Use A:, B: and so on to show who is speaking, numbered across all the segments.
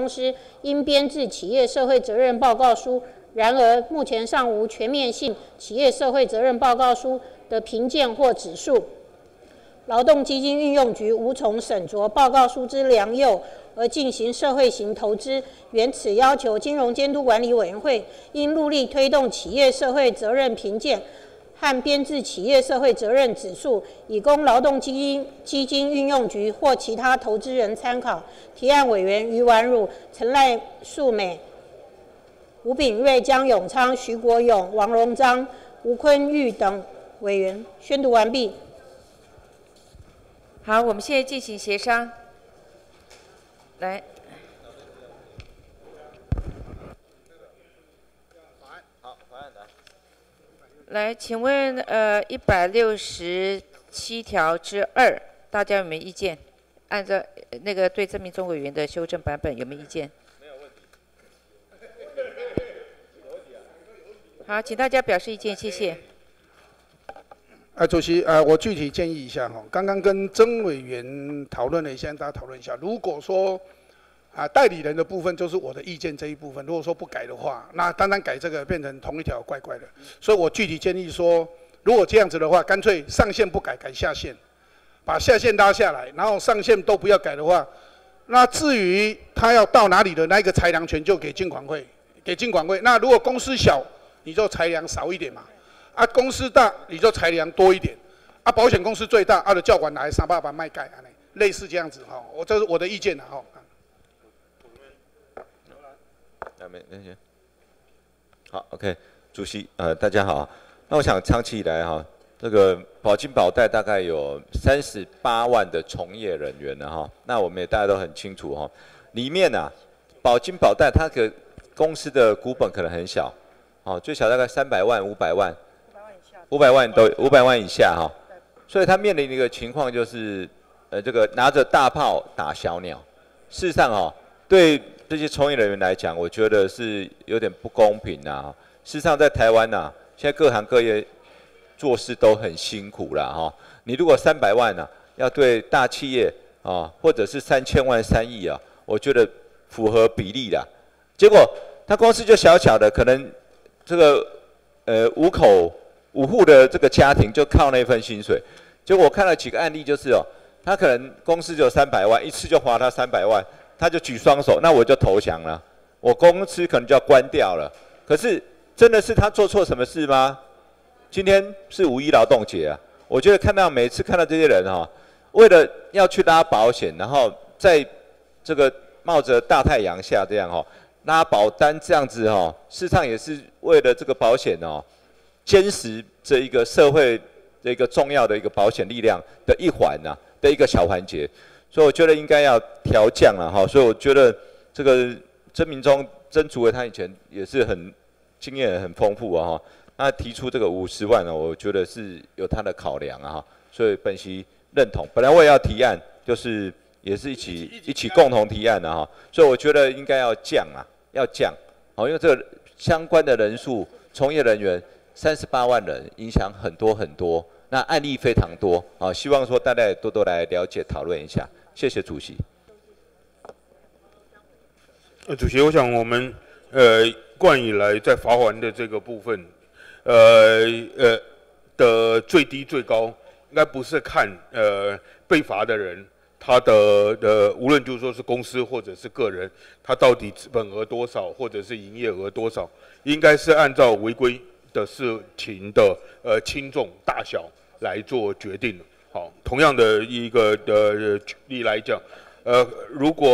A: 公司应编制企业社会责任报告书。然而，目前尚无全面性企业社会责任报告书的评鉴或指数。劳动基金运用局无从审酌报告书之良莠而进行社会型投资，原此要求金融监督管理委员会应努力推动企业社会责任评鉴和编制企业社会责任指数，以供劳动基金基金运用局或其他投资人参考。提案委员余婉汝、陈赖素美。吴炳瑞、江永昌、徐国勇、王荣章、吴坤玉等委员宣读完毕。
B: 好，我们现在进行协商。来，来。请问呃，一百六十七条之二，大家有没有意见？按照那个对郑明忠委员的修正版本有没有意见？好，请大家表示意见，谢谢。
C: 啊，主席，呃，我具体建议一下哈，刚刚跟曾委员讨论了一下，大家讨论一下。如果说啊，代理人的部分就是我的意见这一部分，如果说不改的话，那单单改这个变成同一条，怪怪的。所以我具体建议说，如果这样子的话，干脆上限不改，改下限，把下限拉下来，然后上限都不要改的话，那至于他要到哪里的那一个裁量权，就给金管会，给金管会。那如果公司小，你就裁量少一点嘛，啊，公司大你就裁量多一点，啊，保险公司最大，啊，的教管来三爸爸卖盖啊，类似这样子哈，我这是我的意见哈。
D: 那没那些，好，OK，主席，呃，大家好，那我想长期以来哈，这个保金保贷大概有三十八万的从业人员呢哈，那我们也大家都很清楚哈，里面呢，保金保贷它的公司的股本可能很小。哦，最小大概三百万、五百万，五百万都五百万以下哈，所以他面临的一个情况就是，呃，这个拿着大炮打小鸟。事实上哦，对这些从业人员来讲，我觉得是有点不公平呐。事实上，在台湾呐，现在各行各业做事都很辛苦了哈。你如果三百万呢，要对大企业啊，或者是三千万、三亿啊，我觉得符合比例的。结果他公司就小小的，可能。这个呃五口五户的这个家庭就靠那份薪水，结果我看了几个案例，就是哦，他可能公司就三百万，一次就花他三百万，他就举双手，那我就投降了，我公司可能就要关掉了。可是真的是他做错什么事吗？今天是五一劳动节啊，我觉得看到每次看到这些人哈，为了要去拉保险，然后在这个冒着大太阳下这样哈。拉保单这样子哦，事实上也是为了这个保险哦，坚持这一个社会的一个重要的一个保险力量的一环呐的一个小环节，所以我觉得应该要调降了哈。所以我觉得这个曾明忠曾主委他以前也是很经验很丰富啊哈，那提出这个五十万呢，我觉得是有他的考量啊哈，所以本席认同。本来我也要提案，就是也是一起一起共同提案的哈，所以我觉得应该要降啊。要降，好，因为这个相关的人数，从业人员三十八万人，影响很多很多，那案例非常多，啊，希望说大家也多多来了解讨论一下，谢谢主席。
E: 呃，主席，我想我们呃惯以来在罚款的这个部分，呃呃的最低最高，应该不是看呃被罚的人。他的的无论就是说是公司或者是个人，他到底资本额多少，或者是营业额多少，应该是按照违规的事情的呃轻重大小来做决定。好，同样的一个的举例来讲，呃，如果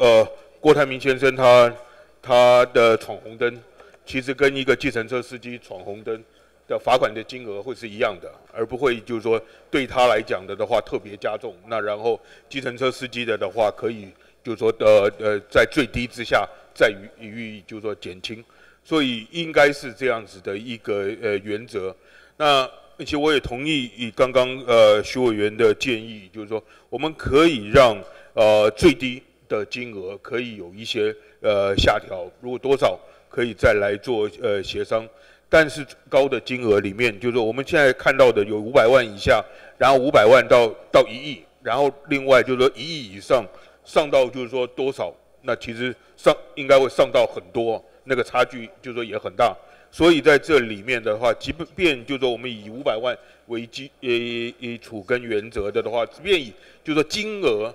E: 呃郭台铭先生他他的闯红灯，其实跟一个计程车司机闯红灯。的罚款的金额会是一样的，而不会就是说对他来讲的的话特别加重。那然后，计程车司机的的话可以就是说呃呃在最低之下再予予以就是说减轻，所以应该是这样子的一个呃原则。那而且我也同意以刚刚呃徐委员的建议，就是说我们可以让呃最低的金额可以有一些呃下调，如果多少可以再来做呃协商。但是高的金额里面，就是说我们现在看到的有五百万以下，然后五百万到到一亿，然后另外就是说一亿以上，上到就是说多少那其实上应该会上到很多，那个差距就是说也很大。所以在这里面的话，即便就说我们以五百万为基呃以处根原则的的话，即便以就说金额、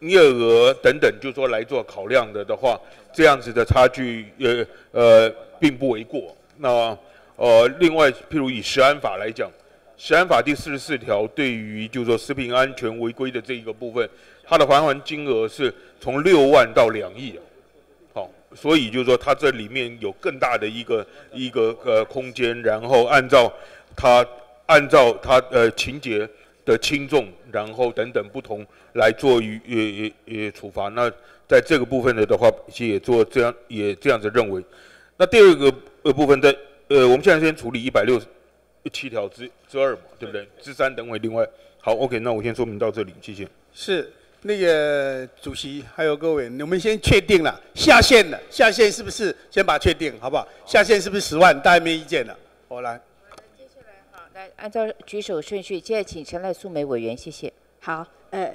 E: 营业额等等，就说来做考量的的话，这样子的差距呃呃并不为过。那呃另外，譬如以食安法来讲，食安法第四十四条对于就说食品安全违规的这一个部分，它的还还金额是从六万到两亿。所以就是说，它这里面有更大的一个一个呃空间，然后按照它按照它呃情节的轻重，然后等等不同来做于呃呃处罚。那在这个部分的的话，也做这样也这样子认为。那第二个呃部分在呃，我们现在先处理一百六十七条之之二嘛，对不对？之三等为另外。好，OK，那我先说明到这里，谢谢。
C: 是。那个主席还有各位，我们先确定了下线了，下线是不是？先把确定好不好？下线是不是十万？大家没意见了，我来。
B: 接下来好，来按照举手顺序，现在请陈赖素梅委员，谢谢。
F: 好，呃。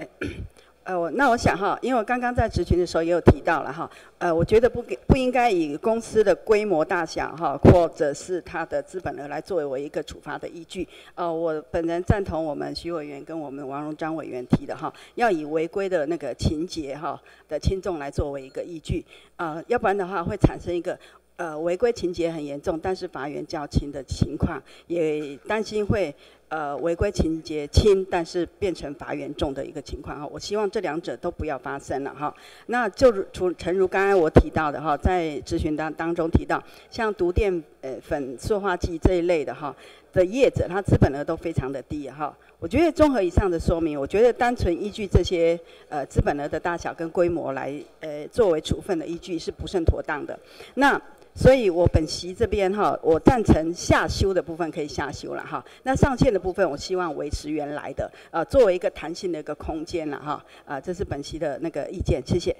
F: 呃，我那我想哈，因为我刚刚在执群的时候也有提到了哈，呃，我觉得不给不应该以公司的规模大小哈，或者是它的资本额来作为我一个处罚的依据。呃，我本人赞同我们徐委员跟我们王荣章委员提的哈，要以违规的那个情节哈的轻重来作为一个依据，呃，要不然的话会产生一个呃违规情节很严重，但是罚源较轻的情况，也担心会。呃，违规情节轻，但是变成罚源重的一个情况哈，我希望这两者都不要发生了哈。那就如诚如刚刚我提到的哈，在咨询当当中提到，像毒淀呃粉塑化剂这一类的哈的业者，他资本额都非常的低哈。我觉得综合以上的说明，我觉得单纯依据这些呃资本额的大小跟规模来呃作为处分的依据是不甚妥当的。那所以我本席这边哈，我赞成下修的部分可以下修了哈。那上限的部分，我希望维持原来的，呃，作为一个弹性的一个空间了哈。啊，这是本席的那个意见，谢谢。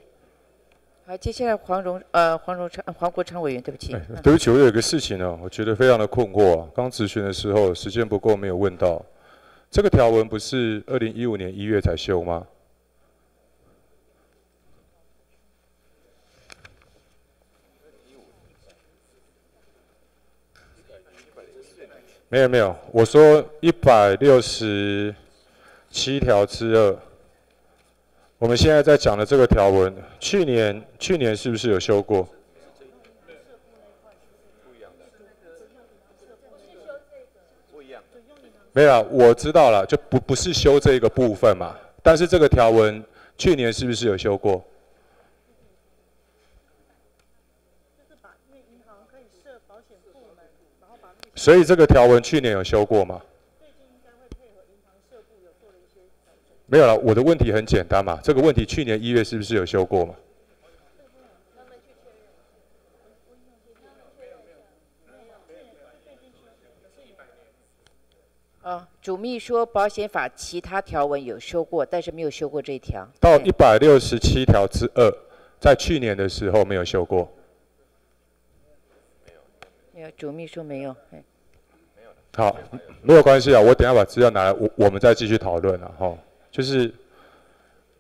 B: 好，接下来黄荣呃黄荣昌黄国昌委员，对不起。
G: 对不起，我有一个事情呢，我觉得非常的困惑。啊刚咨询的时候时间不够，没有问到。这个条文不是二零一五年一月才修吗？没有没有，我说一百六十七条之二，我们现在在讲的这个条文，去年去年是不是有修过？没有，我知道了，就不不是修这个部分嘛。但是这个条文去年是不是有修过？所以这个条文去年有修过吗？没有了。我的问题很简单嘛，这个问题去年一月是不是有修过嘛？
B: 啊，主秘说保险法其他条文有修过，但是没有修过这一条。
G: 到一百六十七条之二，在去年的时候没有修过。
B: 没有，主秘书没有。
G: 好，没有关系啊，我等下把资料拿来，我我们再继续讨论了哈。就是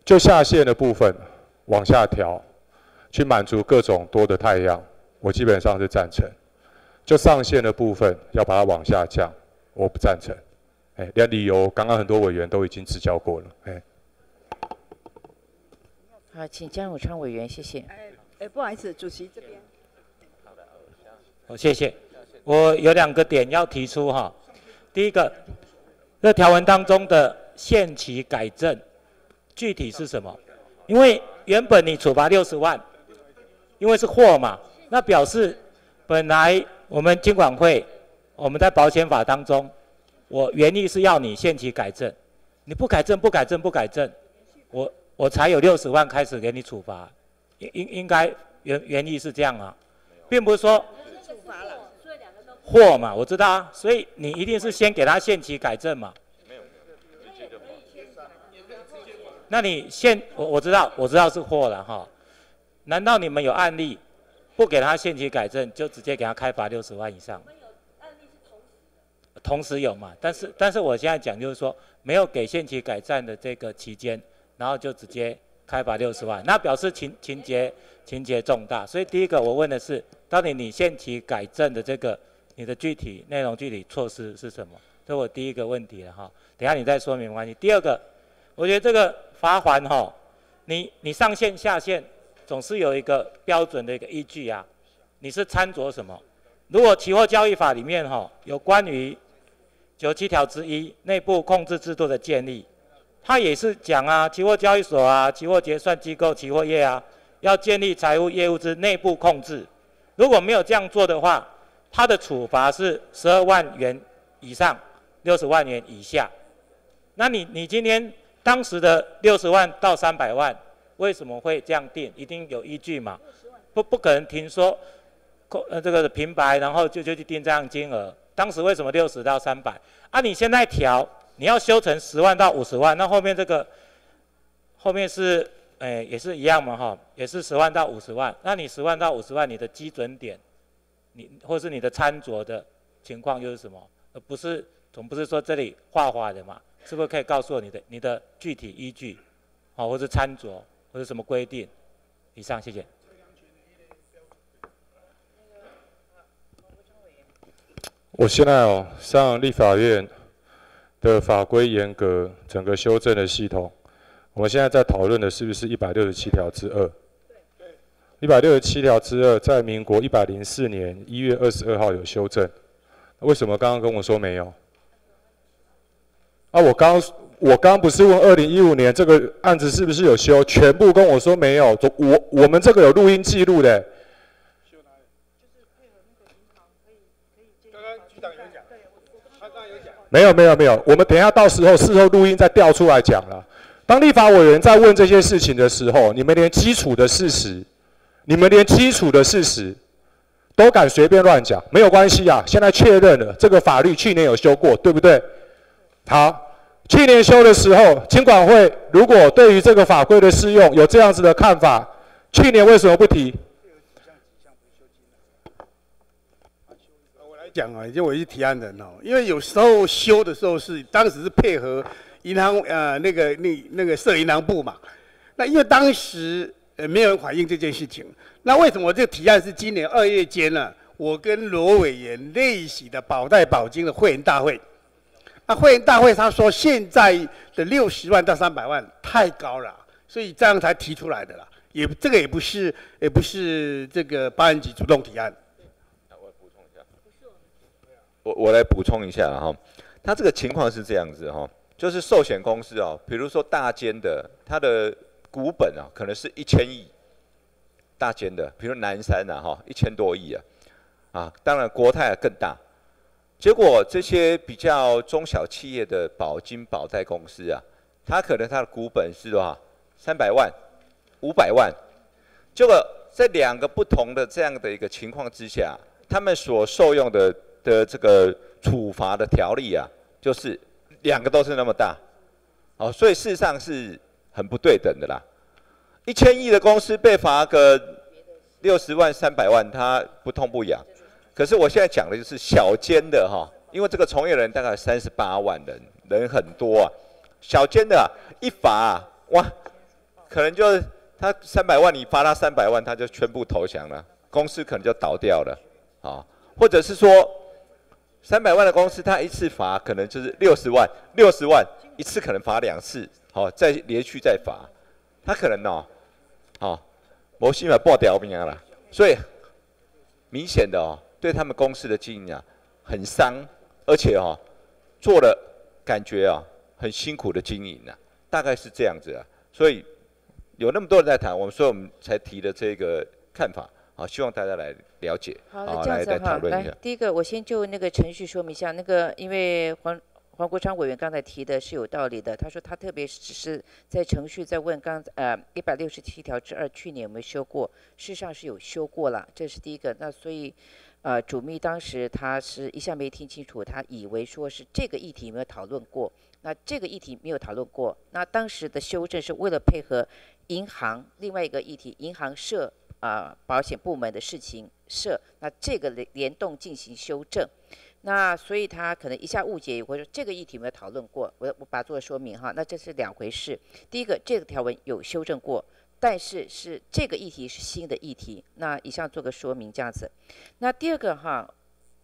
G: 就下线的部分往下调，去满足各种多的太阳，我基本上是赞成。就上线的部分要把它往下降，我不赞成。哎，连理由刚刚很多委员都已经指教过了。哎，
B: 好，请江永昌委员，谢谢。哎，
F: 哎，不好意思，主席这边。
H: 好，谢谢。我有两个点要提出哈，第一个，这条文当中的限期改正，具体是什么？因为原本你处罚六十万，因为是货嘛，那表示本来我们监管会，我们在保险法当中，我原意是要你限期改正，你不改正不改正不改正，我我才有六十万开始给你处罚，应应应该原原意是这样啊，并不是说处罚了。货嘛，我知道啊，所以你一定是先给他限期改正嘛。没有那你限我我知道我知道是货了哈，难道你们有案例不给他限期改正就直接给他开罚六十万以上？同时有嘛，但是但是我现在讲就是说没有给限期改正的这个期间，然后就直接开罚六十万，那表示情情节情节重大。所以第一个我问的是，到底你限期改正的这个你的具体内容、具体措施是什么？这我第一个问题了哈。等下你再说明关系。第二个，我觉得这个罚款哈，你你上线下线总是有一个标准的一个依据啊。你是参酌什么？如果期货交易法里面哈有关于九七条之一内部控制制度的建立，它也是讲啊，期货交易所啊，期货结算机构、期货业啊，要建立财务业务之内部控制。如果没有这样做的话，它的处罚是十二万元以上六十万元以下。那你你今天当时的六十万到三百万，为什么会这样定？一定有依据嘛？不不可能停说。呃，这个平白，然后就就去定这样金额。当时为什么六十到三百？啊，你现在调，你要修成十万到五十万，那后面这个后面是，哎，也是一样嘛，哈，也是十万到五十万。那你十万到五十万，你的基准点，你或是你的餐桌的情况又是什么？而不是总不是说这里画画的嘛？是不是可以告诉我你的你的具体依据，好，或是餐桌，或是什么规定？以上，谢谢。
G: 我现在哦上立法院的法规严格，整个修正的系统，我们现在在讨论的是不是一百六十七条之二？一百六十七条之二在民国一百零四年一月二十二号有修正，为什么刚刚跟我说没有？啊，我刚我刚不是问二零一五年这个案子是不是有修？全部跟我说没有，我我们这个有录音记录的。没有没有没有，我们等一下到时候事后录音再调出来讲了。当立法委员在问这些事情的时候，你们连基础的事实，你们连基础的事实都敢随便乱讲，没有关系啊。现在确认了，这个法律去年有修过，对不对？好，去年修的时候，经管会如果对于这个法规的适用有这样子的看法，去年为什么不提我来？
I: 讲啊，就我是提案人哦，因为有时候修的时候是当时是配合银行呃那个那那个设银行部嘛，那因为当时呃没有人反映这件事情，那为什么我这个提案是今年二月间呢？我跟罗委员内喜的保代保金的会员大会，那会员大会他说现在的六十万到三百万太高了，所以这样才提出来的啦，也这个也不是也不是这个八人级主动提案。
D: 我补充一下我我来补充一下哈，他这个情况是这样子哈，就是寿险公司哦，比如说大间的，它的股本啊，可能是一千亿，大间的，比如南山呐哈，一千多亿啊，啊，当然国泰更大，结果这些比较中小企业的保金保贷公司啊，它可能它的股本是多少？三百万、五百万，结果在两个不同的这样的一个情况之下，他们所受用的。的这个处罚的条例啊，就是两个都是那么大，哦，所以事实上是很不对等的啦。一千亿的公司被罚个六十万、三百万，他不痛不痒。可是我现在讲的就是小间的哈，因为这个从业人大概三十八万人，人很多啊。小间的一罚哇，可能就是他三百万，你罚他三百万，他就全部投降了，公司可能就倒掉了，啊，或者是说。三百万的公司，他一次罚可能就是六十万，六十万一次可能罚两次，好，再连续再罚，他可能哦，好，摩西嘛爆掉命了，所以明显的哦，对他们公司的经营啊很伤，而且哦做了感觉啊很辛苦的经营啊，大概是这样子啊，所以有那么多人在谈，我们所以我们才提的这个看法。好，希望大家来了解。
B: 好，这样子哈，来，第一个我先就那个程序说明一下。那个，因为黄黄国昌委员刚才提的是有道理的。他说他特别只是在程序在问刚呃一百六十七条之二去年有没有修过？事实上是有修过了，这是第一个。那所以呃主秘当时他是一下没听清楚，他以为说是这个议题有没有讨论过。那这个议题没有讨论过。那当时的修正是为了配合银行另外一个议题，银行设。啊，保险部门的事情设，那这个联动进行修正。那所以他可能一下误解，或者说这个议题没有讨论过，我我把它做说明哈。那这是两回事。第一个，这个条文有修正过，但是是这个议题是新的议题。那以上做个说明这样子。那第二个哈，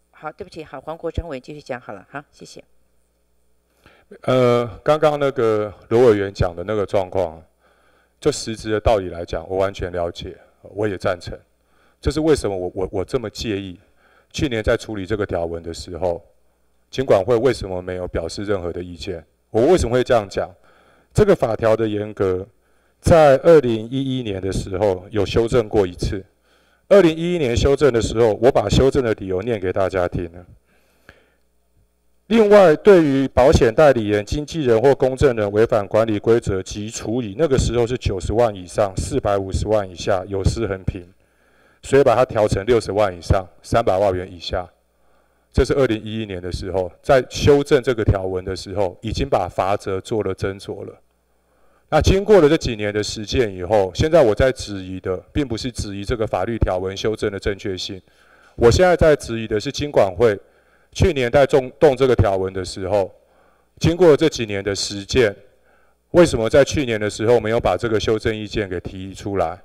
B: 好，对不起，好，黄国昌委继续讲好了，好，谢谢。
G: 呃，刚刚那个罗委员讲的那个状况，就实质的道理来讲，我完全了解，我也赞成。这是为什么我我我这么介意？去年在处理这个条文的时候，经管会为什么没有表示任何的意见？我为什么会这样讲？这个法条的严格，在二零一一年的时候有修正过一次。二零一一年修正的时候，我把修正的理由念给大家听了。另外，对于保险代理人、经纪人或公证人违反管理规则及处理，那个时候是九十万以上，四百五十万以下有失衡平。所以把它调成六十万以上，三百万元以下。这是二零一一年的时候，在修正这个条文的时候，已经把罚则做了斟酌了。那经过了这几年的实践以后，现在我在质疑的，并不是质疑这个法律条文修正的正确性。我现在在质疑的是经管会去年在动动这个条文的时候，经过这几年的实践，为什么在去年的时候没有把这个修正意见给提出来？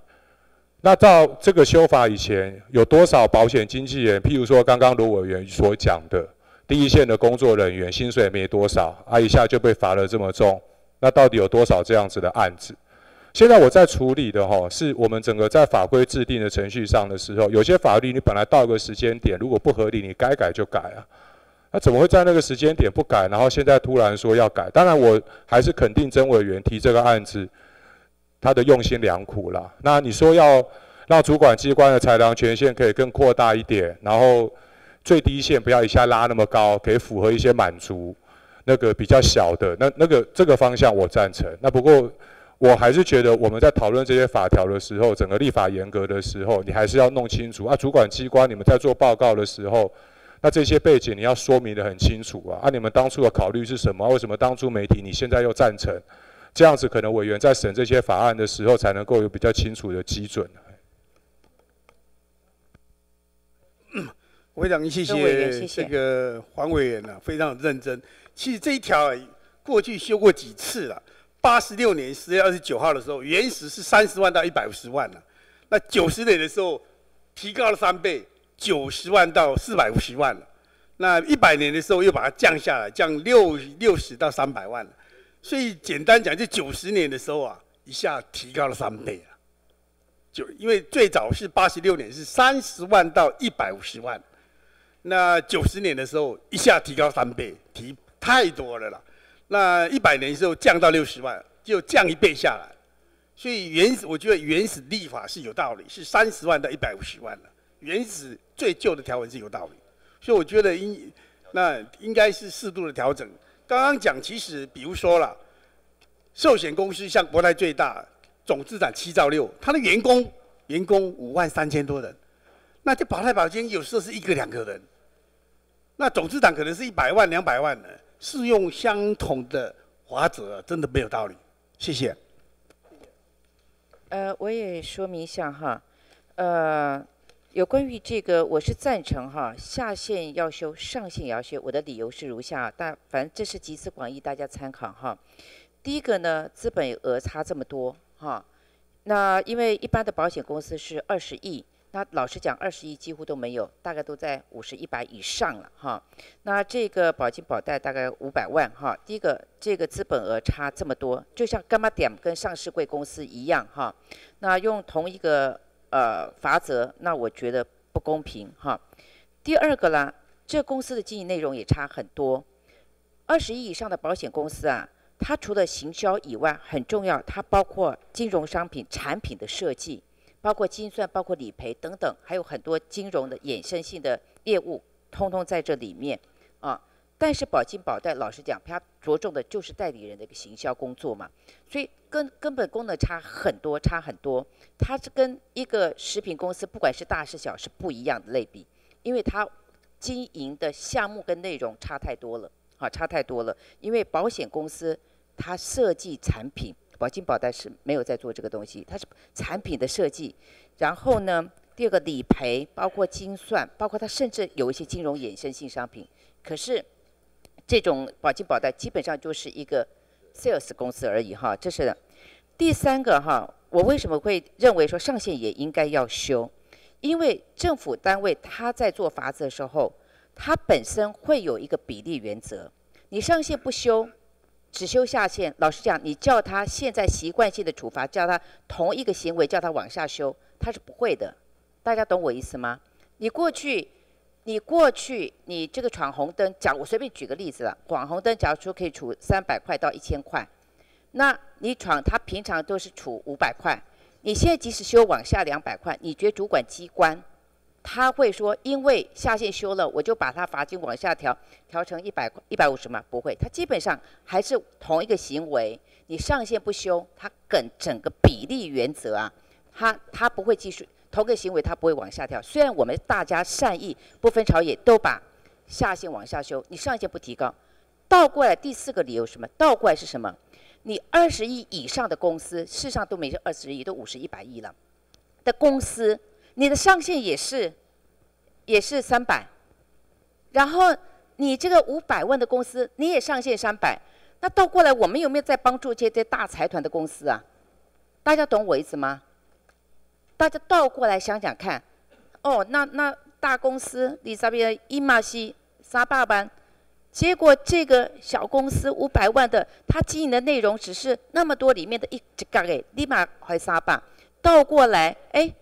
G: 那到这个修法以前，有多少保险经纪人？譬如说，刚刚卢委员所讲的，第一线的工作人员薪水没多少，啊，一下就被罚了这么重。那到底有多少这样子的案子？现在我在处理的哈，是我们整个在法规制定的程序上的时候，有些法律你本来到一个时间点，如果不合理，你该改就改啊。那怎么会在那个时间点不改，然后现在突然说要改？当然，我还是肯定曾委员提这个案子。他的用心良苦了。那你说要让主管机关的裁量权限可以更扩大一点，然后最低线不要一下拉那么高，可以符合一些满足那个比较小的那那个这个方向我赞成。那不过我还是觉得我们在讨论这些法条的时候，整个立法严格的时候，你还是要弄清楚啊。主管机关你们在做报告的时候，那这些背景你要说明的很清楚啊。啊，你们当初的考虑是什么？为什么当初媒体你现在又赞成？这样子可能委员在审这些法案的时候，才能够有比较清楚的基准。
I: 我非常谢谢这个黄委员呢，非常认真。其实这一条过去修过几次了。八十六年十月二十九号的时候，原始是三十万到一百五十万了。那九十年的时候，提高了三倍，九十万到四百五十万了。那一百年的时候，又把它降下来，降六六十到三百万了。所以简单讲，就九十年的时候啊，一下提高了三倍啊。就因为最早是八十六年是三十万到一百五十万，那九十年的时候一下提高三倍，提太多了啦。那一百年的时候降到六十万，就降一倍下来。所以原始我觉得原始立法是有道理，是三十万到一百五十万的原始最旧的条文是有道理。所以我觉得应那应该是适度的调整。刚刚讲，其实比如说了，寿险公司像国泰最大，总资产七兆六，他的员工员工五万三千多人，那这保泰保金有时候是一个两个人，那总资产可能是一百万两百万的，适用相同的法则，真的没有道理。谢谢。
B: 呃，我也说明一下哈，呃。有关于这个，我是赞成哈，下限要修，上限也要修。我的理由是如下，但反正这是集思广益，大家参考哈。第一个呢，资本额差这么多哈，那因为一般的保险公司是二十亿，那老实讲，二十亿几乎都没有，大概都在五十一百以上了哈。那这个保金保贷大概五百万哈。第一个，这个资本额差这么多，就像干嘛点跟上市贵公司一样哈。那用同一个。呃，罚则那我觉得不公平哈。第二个啦，这公司的经营内容也差很多。二十亿以上的保险公司啊，它除了行销以外，很重要，它包括金融商品产品的设计，包括精算、包括理赔等等，还有很多金融的衍生性的业务，通通在这里面啊。但是保金保贷，老实讲，它着重的就是代理人的一个行销工作嘛，所以根根本功能差很多，差很多。它是跟一个食品公司，不管是大是小，是不一样的类比，因为它经营的项目跟内容差太多了，啊，差太多了。因为保险公司它设计产品，保金保贷是没有在做这个东西，它是产品的设计。然后呢，第二个理赔，包括精算，包括它甚至有一些金融衍生性商品。可是这种保金保代基本上就是一个 sales 公司而已哈。这是第三个哈，我为什么会认为说上限也应该要修？因为政府单位他在做法子的时候，它本身会有一个比例原则，你上限不修。只修下限，老实讲，你叫他现在习惯性的处罚，叫他同一个行为叫他往下修，他是不会的。大家懂我意思吗？你过去，你过去，你这个闯红灯，假我随便举个例子了，闯红灯，假如说可以处三百块到一千块，那你闯他平常都是处五百块，你现在即使修往下两百块，你觉得主管机关？他会说，因为下线修了，我就把他罚金往下调，调成一百一百五十吗？不会，他基本上还是同一个行为，你上限不修，他跟整个比例原则啊，他他不会继续同个行为，它不会往下调。虽然我们大家善意不分朝野，都把下限往下修，你上限不提高，倒过来第四个理由什么？倒过来是什么？你二十亿以上的公司，事实上都没这二十亿，都五十一百亿了的公司。你的上限也是，也是三百，然后你这个五百万的公司，你也上限三百，那倒过来，我们有没有在帮助这些大财团的公司啊？大家懂我意思吗？大家倒过来想想看，哦，那那大公司你这边一马西三百万，结果这个小公司五百万的，他经营的内容只是那么多里面的一个诶，立马还三百，倒过来，哎。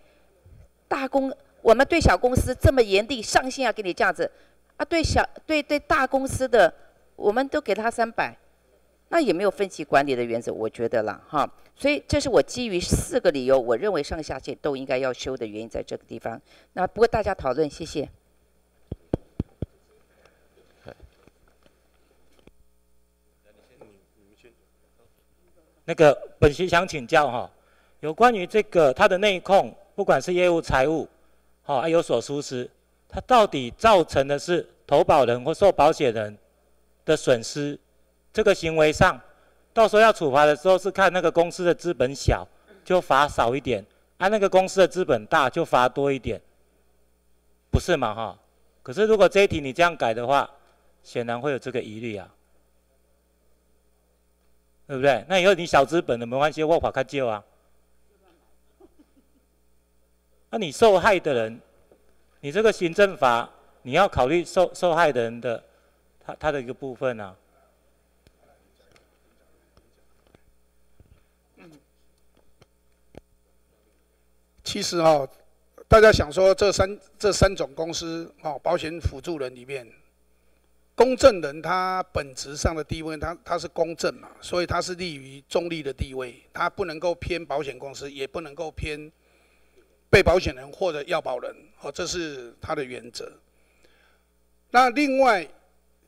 B: 大公，我们对小公司这么严厉，上限要给你这样子，啊，对小对对大公司的，我们都给他三百，那也没有分级管理的原则，我觉得啦哈。所以这是我基于四个理由，我认为上下限都应该要修的原因，在这个地方。那不过大家讨论，谢谢。
H: 那个本席想请教哈，有关于这个它的内控。不管是业务、财务，好，有所疏失，它到底造成的是投保人或受保险人的损失，这个行为上，到时候要处罚的时候是看那个公司的资本小，就罚少一点；按那个公司的资本大，就罚多一点，不是嘛？哈。可是如果这一题你这样改的话，显然会有这个疑虑啊，对不对？那以后你小资本的没关系，我法看救啊。那你受害的人，你这个行政法，你要考虑受受害的人的他他的一个部分啊。
C: 其实哈，大家想说这三这三种公司哦，保险辅助人里面，公证人他本质上的地位，他他是公正嘛，所以他是立于中立的地位，他不能够偏保险公司，也不能够偏。被保险人或者要保人，哦，这是他的原则。那另外，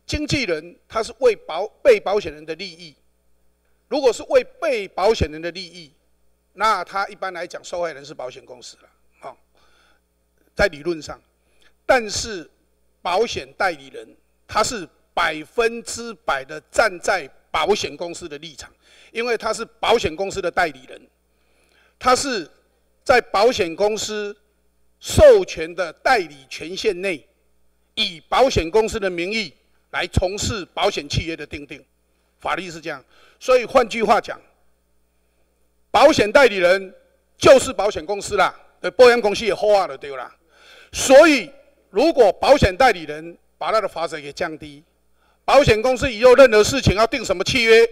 C: 经纪人他是为保被保险人的利益，如果是为被保险人的利益，那他一般来讲受害人是保险公司了，好，在理论上，但是保险代理人他是百分之百的站在保险公司的立场，因为他是保险公司的代理人，他是。在保险公司授权的代理权限内，以保险公司的名义来从事保险契约的订定，法律是这样。所以换句话讲，保险代理人就是保险公司啦，保险公司也好啊了，对不啦。所以如果保险代理人把他的罚则给降低，保险公司以后任何事情要定什么契约，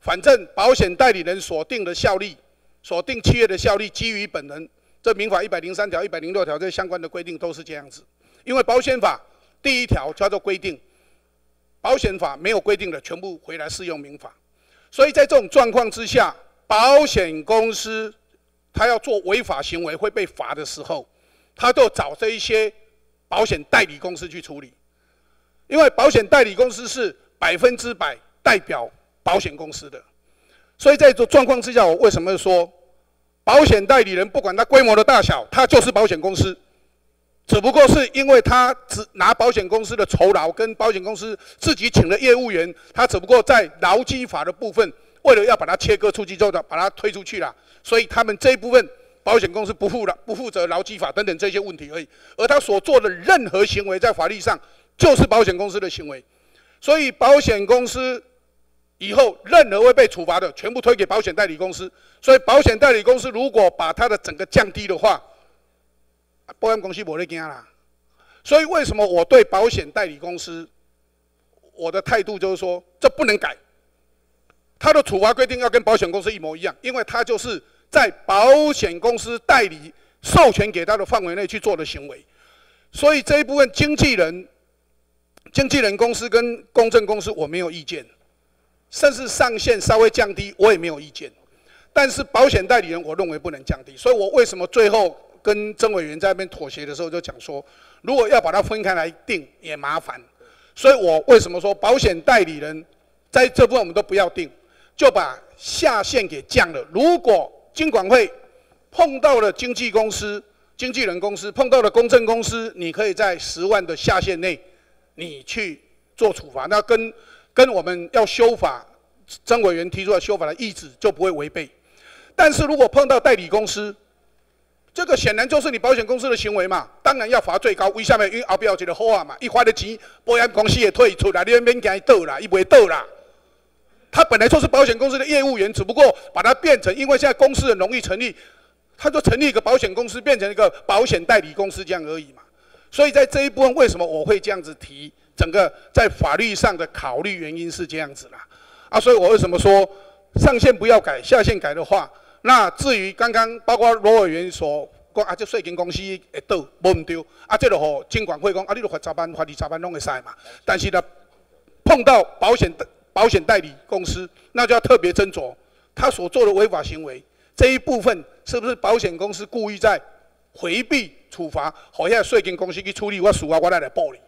C: 反正保险代理人所定的效力。所定契约的效力基于本人，这民法一百零三条、一百零六条这相关的规定都是这样子。因为保险法第一条叫做规定，保险法没有规定的全部回来适用民法。所以在这种状况之下，保险公司他要做违法行为会被罚的时候，他就找这一些保险代理公司去处理。因为保险代理公司是百分之百代表保险公司的。所以在这状况之下，我为什么说保险代理人不管他规模的大小，他就是保险公司，只不过是因为他只拿保险公司的酬劳跟保险公司自己请的业务员，他只不过在劳基法的部分，为了要把它切割出去之后的，把它推出去了，所以他们这一部分保险公司不负了不负责劳基法等等这些问题而已，而他所做的任何行为在法律上就是保险公司的行为。所以保险公司以后任何会被处罚的，全部推给保险代理公司。所以保险代理公司如果把它的整个降低的话，保险公司不会惊啦。所以为什么我对保险代理公司，我的态度就是说，这不能改。他的处罚规定要跟保险公司一模一样，因为他就是在保险公司代理授权给他的范围内去做的行为。所以这一部分经纪人。经纪人公司跟公证公司我没有意见，甚至上限稍微降低我也没有意见，但是保险代理人我认为不能降低，所以我为什么最后跟曾委员在那边妥协的时候就讲说，如果要把它分开来定也麻烦，所以我为什么说保险代理人在这部分我们都不要定，就把下限给降了。如果金管会碰到了经纪公司、经纪人公司碰到了公证公司，你可以在十万的下限内。你去做处罚，那跟跟我们要修法，曾委员提出的修法的意志就不会违背。但是如果碰到代理公司，这个显然就是你保险公司的行为嘛，当然要罚最高。为什么？因为后边有一个好啊嘛，一花的钱，保险公司也退出来，你那边给他倒啦，伊不会倒啦。他本来就是保险公司的业务员，只不过把它变成，因为现在公司很容易成立，他就成立一个保险公司，变成一个保险代理公司这样而已嘛。所以在这一部分，为什么我会这样子提？整个在法律上的考虑原因是这样子啦，啊，所以我为什么说上限不要改，下限改的话，那至于刚刚包括罗委员所讲啊，这税金公司会倒无唔对，啊，这个吼监管会讲啊，你都罚十万、罚二十万拢会使嘛。但是呢，碰到保险保险代理公司，那就要特别斟酌他所做的违法行为这一部分是不是保险公司故意在回避。处罚，好像税金公司去处理，我输啊，我来来报你。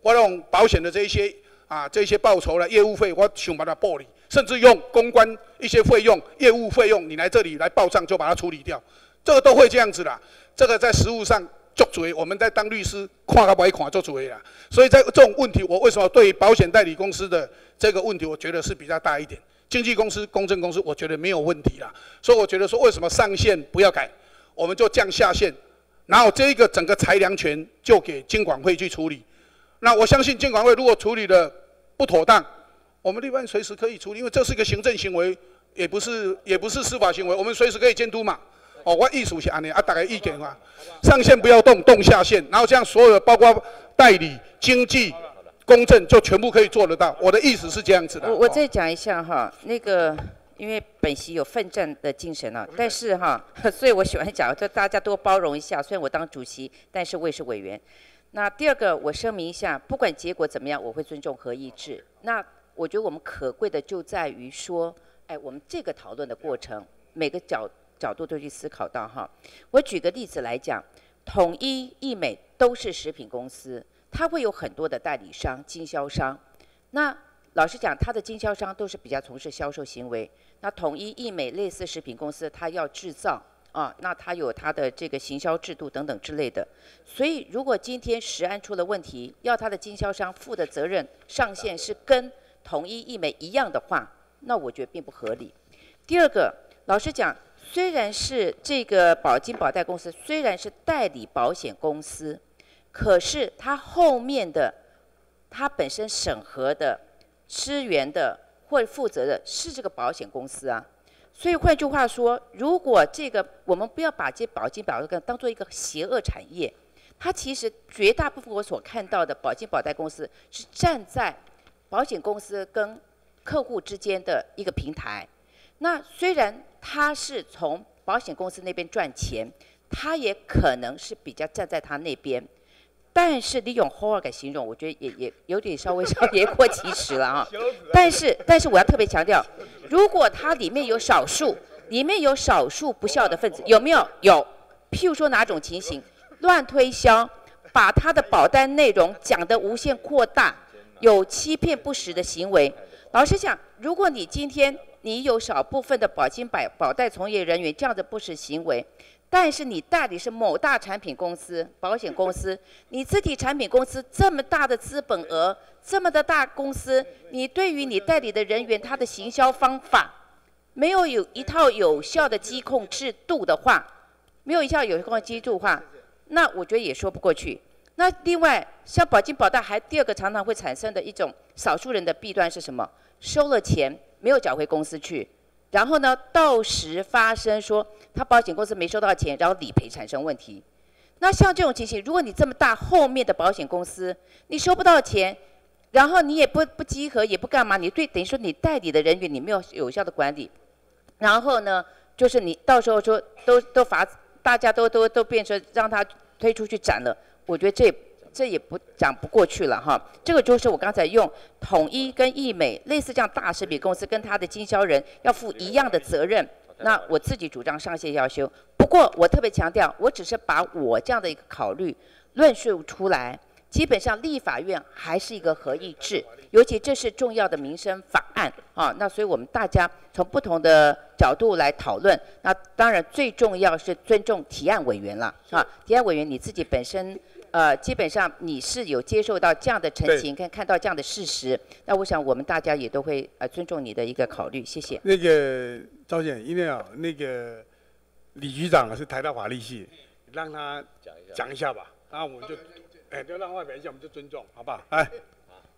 C: 我用保险的这一些啊，这些报酬的业务费，我想把它报你，甚至用公关一些费用、业务费用，你来这里来报账，就把它处理掉。这个都会这样子啦。这个在实务上做主，我们在当律师看个不会看做主啦。所以在这种问题，我为什么对保险代理公司的这个问题，我觉得是比较大一点。经纪公司、公证公司，我觉得没有问题啦。所以我觉得说，为什么上限不要改，我们就降下限。然后这一个整个裁量权就给监管会去处理，那我相信监管会如果处理的不妥当，我们立法随时可以处理，因为这是一个行政行为，也不是也不是司法行为，我们随时可以监督嘛。哦，我艺术是安尼啊，大概意见啊，上限不要动，动下限，然后这样所有的包括代理、经纪、公正就全部可以做得到。我的意思是这样子的。
B: 我我再讲一下哈，那个。因为本席有奋战的精神啊，但是哈，所以我喜欢讲，就大家多包容一下。虽然我当主席，但是我也是委员。那第二个，我声明一下，不管结果怎么样，我会尊重合议制。那我觉得我们可贵的就在于说，哎，我们这个讨论的过程，每个角角度都去思考到哈。我举个例子来讲，统一、益美都是食品公司，它会有很多的代理商、经销商。那老实讲，它的经销商都是比较从事销售行为。那统一、易美类似食品公司，它要制造啊，那它有它的这个行销制度等等之类的。所以，如果今天食安出了问题，要它的经销商负的责任上限是跟统一、易美一样的话，那我觉得并不合理。第二个，老实讲，虽然是这个保金保代公司，虽然是代理保险公司，可是它后面的它本身审核的支援的。或负责的是这个保险公司啊，所以换句话说，如果这个我们不要把这保金保代当做一个邪恶产业，它其实绝大部分我所看到的保金保代公司是站在保险公司跟客户之间的一个平台。那虽然它是从保险公司那边赚钱，它也可能是比较站在他那边。但是你用 h o r 给形容，我觉得也也有点稍微稍微言过其实了啊。但是但是我要特别强调，如果它里面有少数，里面有少数不孝的分子，有没有？有。譬如说哪种情形？乱推销，把他的保单内容讲得无限扩大，有欺骗不实的行为。老实讲，如果你今天你有少部分的保金保保代从业人员这样的不实行为。但是你代理是某大产品公司、保险公司，你自己产品公司这么大的资本额，这么的大公司，你对于你代理的人员他的行销方法，没有有一套有效的机控制度的话，没有一套有效的机制的话，那我觉得也说不过去。那另外，像保金保贷，还第二个常常会产生的一种少数人的弊端是什么？收了钱没有缴回公司去，然后呢，到时发生说他保险公司没收到钱，然后理赔产生问题。那像这种情形，如果你这么大，后面的保险公司你收不到钱，然后你也不不集合，也不干嘛，你对等于说你代理的人员你没有有效的管理，然后呢，就是你到时候说都都罚，大家都都都变成让他推出去斩了，我觉得这这也不讲不过去了哈。这个就是我刚才用统一跟易美类似这样大食品公司跟他的经销人要负一样的责任。那我自己主张上线要修，不过我特别强调，我只是把我这样的一个考虑论述出来。基本上立法院还是一个合议制，尤其这是重要的民生法案啊。那所以我们大家从不同的角度来讨论。那当然最重要是尊重提案委员了啊。提案委员你自己本身呃，基本上你是有接受到这样的陈情跟看到这样的事实。那我想我们大家也都会呃尊重你的一个考虑。谢谢。
I: 那个赵姐，因为啊，那个李局长是台大法律系，让他讲一下讲一下吧。那我们就。哎，就让外表一下，我们就尊重，好不好？哎，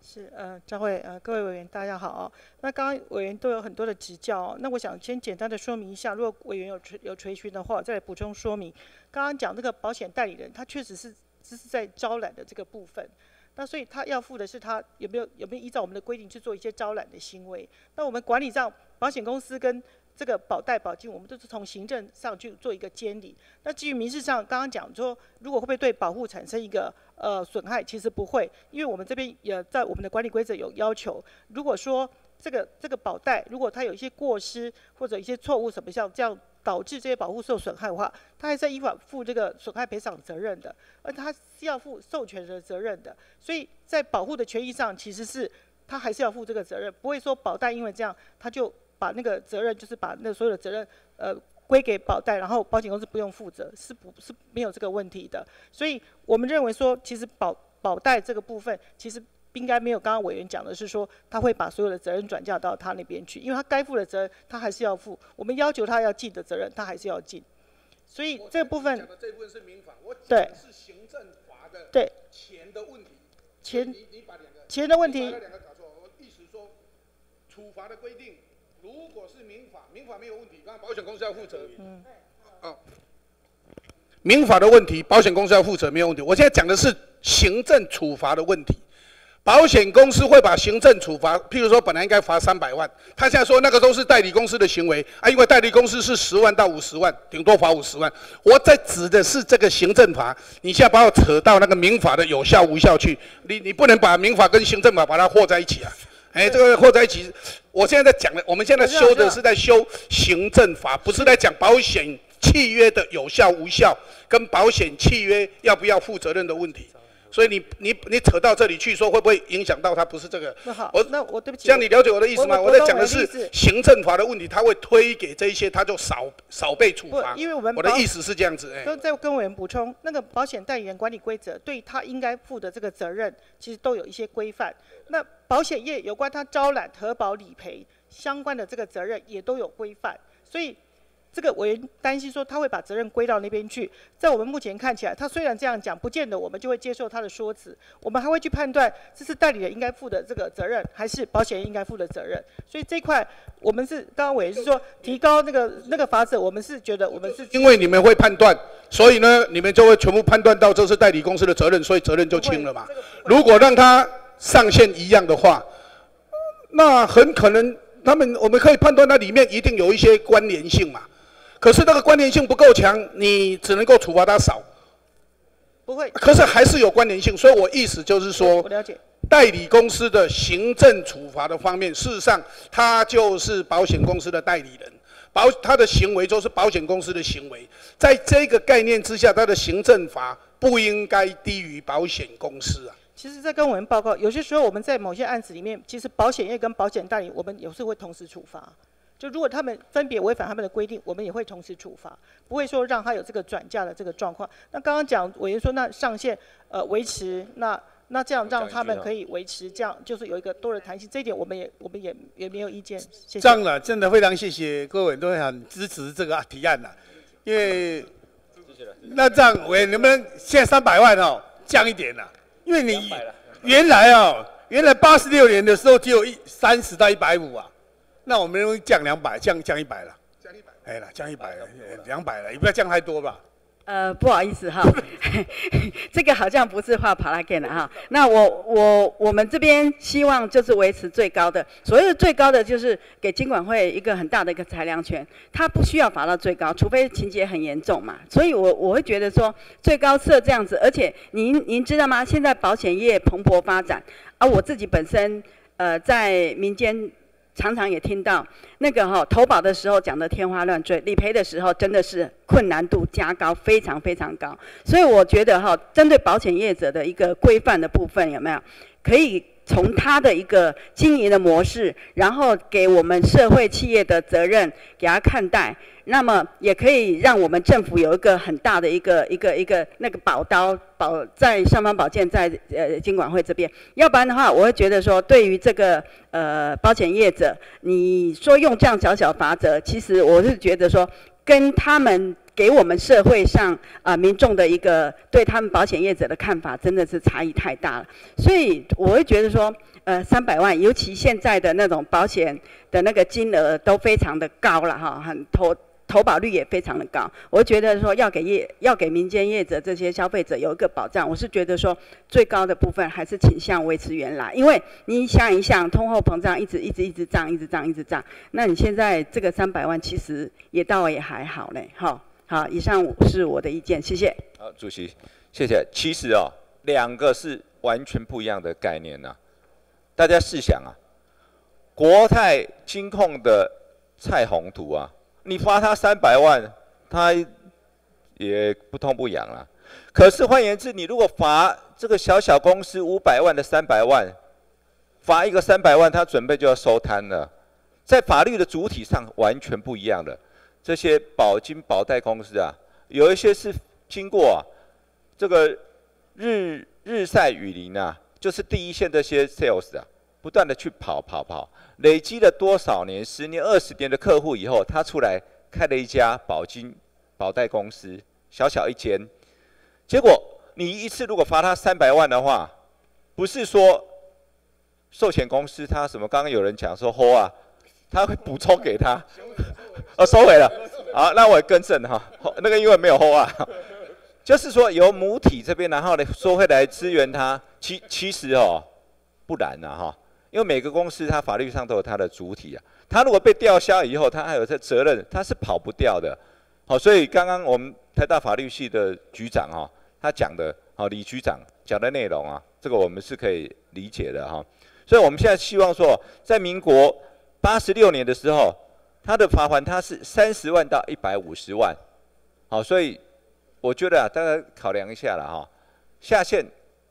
J: 是呃，张会呃，各位委员大家好哦。那刚刚委员都有很多的指教哦，那我想先简单的说明一下，如果委员有垂有垂询的话，再来补充说明。刚刚讲这个保险代理人，他确实是只是在招揽的这个部分，那所以他要付的是他有没有有没有依照我们的规定去做一些招揽的行为。那我们管理上，保险公司跟这个保代保金，我们都是从行政上去做一个监理。那基于民事上，刚刚讲说，如果会不会对保护产生一个呃损害，其实不会，因为我们这边也在我们的管理规则有要求，如果说这个这个保代如果他有一些过失或者一些错误什么像这样导致这些保护受损害的话，他还是依法负这个损害赔偿责任的，而他是要负授权的责任的。所以在保护的权益上，其实是他还是要负这个责任，不会说保代因为这样他就。把那个责任，就是把那所有的责任，呃，归给保代，然后保险公司不用负责，是不是没有这个问题的？所以我们认为说，其实保保代这个部分，其实应该没有刚刚委员讲的是说，他会把所有的责任转嫁到他那边去，因为他该负的责任，他还是要负。我们要求他要尽的责任，他还是要尽。所以这部分，
C: 这部分是民法，我
J: 对
C: 是行政法的
J: 对
C: 钱的问题，
J: 钱钱的问题，
C: 把两个搞错，我意思说，处罚的规定。如果是民法，民法没有问题，那保险公司要负责。嗯，哦，民法的问题，保险公司要负责没有问题。我现在讲的是行政处罚的问题，保险公司会把行政处罚，譬如说本来应该罚三百万，他现在说那个都是代理公司的行为啊，因为代理公司是十万到五十万，顶多罚五十万。我在指的是这个行政法，你现在把我扯到那个民法的有效无效去，你你不能把民法跟行政法把它和在一起啊。哎，这个和在一起，我现在在讲的，我们现在修的是在修行政法，不是在讲保险契约的有效无效，跟保险契约要不要负责任的问题。所以你你你扯到这里去说，会不会影响到他？不是这个。
J: 那好，
C: 我
J: 那我对不起。
C: 这样你了解我的意思吗？
J: 我
C: 在讲的是行政法的问题，他会推给这一些，他就少少被处罚。
J: 因为我们
C: 我的意思是这样子。
J: 都在跟我们补充，那个保险代理人管理规则，对他应该负的这个责任，其实都有一些规范。那保险业有关他招揽、核保、理赔相关的这个责任，也都有规范。所以。这个委员担心说他会把责任归到那边去，在我们目前看起来，他虽然这样讲，不见得我们就会接受他的说辞，我们还会去判断这是代理人应该负的这个责任，还是保险人应该负的责任。所以这块我们是刚刚委员是说提高那个那个法则，我们是觉得我们是
C: 因为你们会判断，所以呢你们就会全部判断到这是代理公司的责任，所以责任就轻了嘛。如果让他上限一样的话，那很可能他们我们可以判断它里面一定有一些关联性嘛。可是那个关联性不够强，你只能够处罚他少。
J: 不会。
C: 可是还是有关联性，所以我意思就是说，
J: 我了解。
C: 代理公司的行政处罚的方面，事实上他就是保险公司的代理人，保他的行为就是保险公司的行为。在这个概念之下，他的行政罚不应该低于保险公司啊。
J: 其实，在跟我们报告，有些时候我们在某些案子里面，其实保险业跟保险代理，我们有时会同时处罚。就如果他们分别违反他们的规定，我们也会同时处罚，不会说让他有这个转嫁的这个状况。那刚刚讲委员说，那上限呃维持，那那这样让他们可以维持，这样就是有一个多的弹性，这一点我们也我们也也没有意见。谢谢。
I: 这样了，真的非常谢谢各位都很支持这个提案了，因为那这样委员能不能现在三百万哦？降一点啦，因为你原来哦，原来八十六年的时候只有一三十到一百五啊，那我们容易降两百，降降一百了，降一百，哎了，降一百了，两百了，也不要降太多吧。
F: 呃，不好意思哈，这个好像不是画帕拉 K 了哈。那我我我们这边希望就是维持最高的，所谓的最高的就是给金管会一个很大的一个裁量权，它不需要罚到最高，除非情节很严重嘛。所以我我会觉得说最高设这样子，而且您您知道吗？现在保险业蓬勃发展，而我自己本身呃在民间。常常也听到那个哈投保的时候讲的天花乱坠，理赔的时候真的是困难度加高，非常非常高。所以我觉得哈，针对保险业者的一个规范的部分有没有可以？从他的一个经营的模式，然后给我们社会企业的责任给他看待，那么也可以让我们政府有一个很大的一个一个一个那个宝刀宝在上方宝剑在呃金管会这边，要不然的话，我会觉得说对于这个呃保险业者，你说用这样小小法则，其实我是觉得说跟他们。给我们社会上啊民众的一个对他们保险业者的看法，真的是差异太大了。所以我会觉得说，呃，三百万，尤其现在的那种保险的那个金额都非常的高了哈，很投投保率也非常的高。我觉得说要给业要给民间业者这些消费者有一个保障，我是觉得说最高的部分还是倾向维持原来，因为你想一想，通货膨胀一直一直一直涨，一直涨一直涨，那你现在这个三百万其实也倒也还好嘞，哈。好，以上是我的意见，谢谢。
D: 好，主席，谢谢。其实哦，两个是完全不一样的概念呐。大家试想啊，国泰金控的蔡宏图啊，你罚他三百万，他也不痛不痒了。可是换言之，你如果罚这个小小公司五百万的三百万，罚一个三百万，他准备就要收摊了。在法律的主体上完全不一样的。这些保金保代公司啊，有一些是经过，这个日日晒雨淋啊，就是第一线这些 sales 啊，不断的去跑跑跑，累积了多少年、十年、二十年的客户以后，他出来开了一家保金保代公司，小小一间，结果你一次如果罚他三百万的话，不是说寿险公司他什么？刚刚有人讲说，嚯啊，他会补充给他。哦，收回了。好，那我更正哈，那个因为没有后啊，就是说由母体这边，然后呢收回来支援它。其其实哦，不然呐哈，因为每个公司它法律上都有它的主体啊。它如果被吊销以后，它还有这责任，它是跑不掉的。好，所以刚刚我们台大法律系的局长哈，他讲的，好李局长讲的内容啊，这个我们是可以理解的哈。所以我们现在希望说，在民国八十六年的时候。他的罚款他是三十万到一百五十万，好，所以我觉得啊，大家考量一下了哈，下限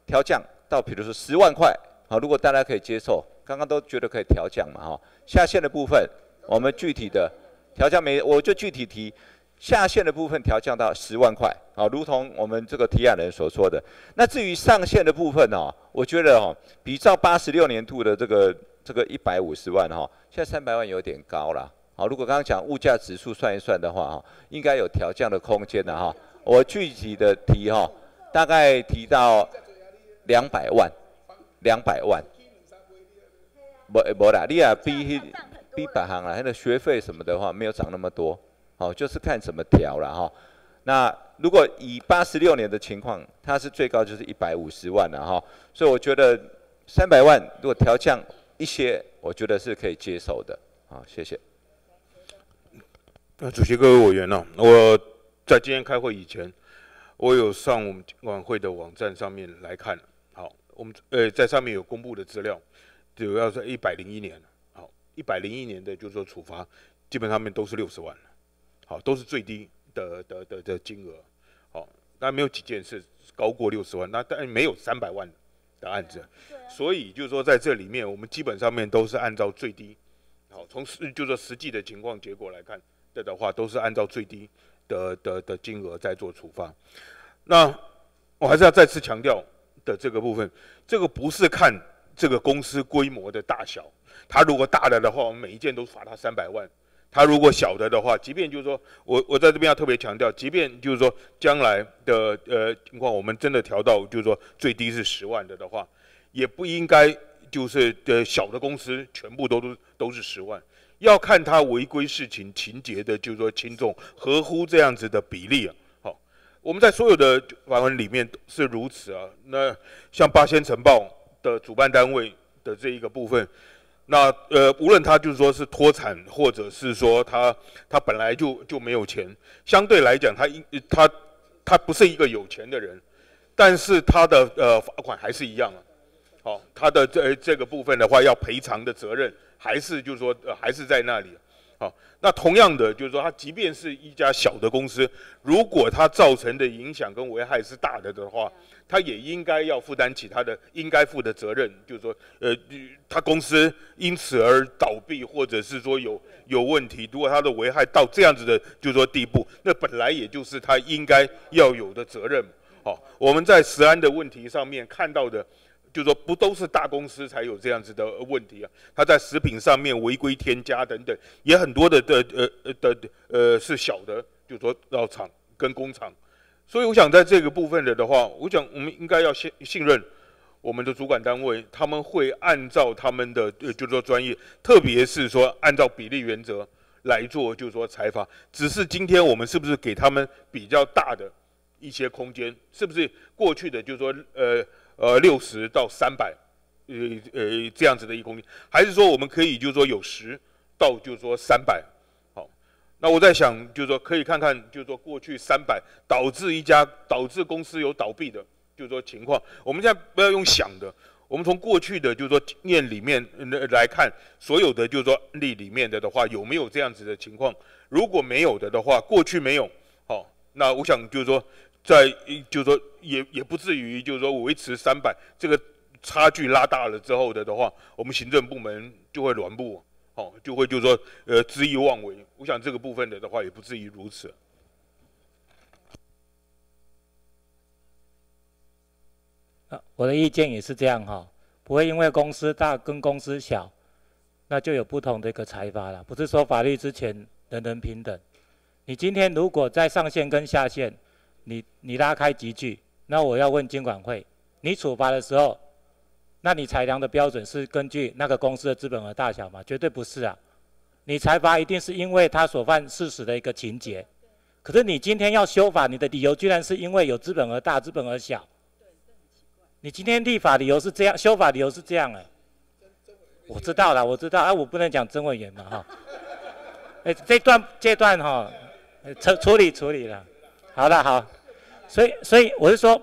D: 调降到比如说十万块，好，如果大家可以接受，刚刚都觉得可以调降嘛哈，下限的部分我们具体的调降没，我就具体提下限的部分调降到十万块，好，如同我们这个提案人所说的，那至于上限的部分哦，我觉得哦，比照八十六年度的这个这个一百五十万哈，现在三百万有点高了。好，如果刚刚讲物价指数算一算的话，哈，应该有调降的空间的哈。我具体的提哈，大概提到两百万，两百万。不，不啦，你啊比比百行啦，那个学费什么的话没有涨那么多，好，就是看怎么调了哈。那如果以八十六年的情况，它是最高就是一百五十万了哈，所以我觉得三百万如果调降一些，我觉得是可以接受的。好，谢谢。
E: 那主席、各位委员呢？我在今天开会以前，我有上我们晚会的网站上面来看。好，我们呃在上面有公布的资料，主要是一百零一年。好，一百零一年的就是说处罚，基本上面都是六十万好，都是最低的的的的金额。好，但没有几件是高过六十万，那但没有三百万的案子。所以就是说在这里面，我们基本上面都是按照最低。好，从实就是说实际的情况结果来看。的话都是按照最低的的的金额在做处罚。那我还是要再次强调的这个部分，这个不是看这个公司规模的大小，它如果大了的话，我们每一件都罚他三百万，它如果小的的话，即便就是说我我在这边要特别强调，即便就是说将来的呃情况，我们真的调到就是说最低是十万的的话，也不应该就是的小的公司全部都都都是十万，要看他违规事情情节的，就是说轻重合乎这样子的比例啊。好，我们在所有的法文里面是如此啊。那像八仙城报的主办单位的这一个部分。那呃，无论他就是说是脱产，或者是说他他本来就就没有钱，相对来讲，他应他他不是一个有钱的人，但是他的呃罚款还是一样啊。好，他的这这个部分的话，要赔偿的责任还是就是说呃还是在那里。好，那同样的就是说，他即便是一家小的公司，如果他造成的影响跟危害是大的的话，他也应该要负担起他的应该负的责任。就是说，呃，他公司因此而倒闭，或者是说有有问题，如果他的危害到这样子的，就是说地步，那本来也就是他应该要有的责任。好，我们在石安的问题上面看到的。就说不都是大公司才有这样子的问题啊？他在食品上面违规添加等等，也很多的的呃呃的呃是小的，就说药厂跟工厂。所以我想在这个部分的的话，我想我们应该要信信任我们的主管单位，他们会按照他们的呃就说专业，特别是说按照比例原则来做，就是说采访。只是今天我们是不是给他们比较大的一些空间？是不是过去的就是说呃？呃，六十到三百，呃呃，这样子的一公里，还是说我们可以就是说有十到就是说三百，好，那我在想就是说可以看看就是说过去三百导致一家导致公司有倒闭的，就是说情况，我们现在不要用想的，我们从过去的就是说经验里面来看，所有的就是说案例里面的的话有没有这样子的情况？如果没有的的话，过去没有，好，那我想就是说。在，就是说，也也不至于，就是说维持三百，这个差距拉大了之后的的话，我们行政部门就会乱步，哦，就会就是说，呃，恣意妄为。我想这个部分的的话，也不至于如此。
H: 啊，我的意见也是这样哈，不会因为公司大跟公司小，那就有不同的一个裁罚了。不是说法律之前人人平等，你今天如果在上线跟下线。你你拉开集聚，那我要问监管会，你处罚的时候，那你裁量的标准是根据那个公司的资本额大小吗？绝对不是啊！你裁罚一定是因为他所犯事实的一个情节，可是你今天要修法，你的理由居然是因为有资本额大、资本额小。你今天立法理由是这样，修法理由是这样哎。我知道了，我知道，啊，我不能讲真委员嘛哈。哎，这段这段哈，处处理处理了，好了好。所以，所以我是说，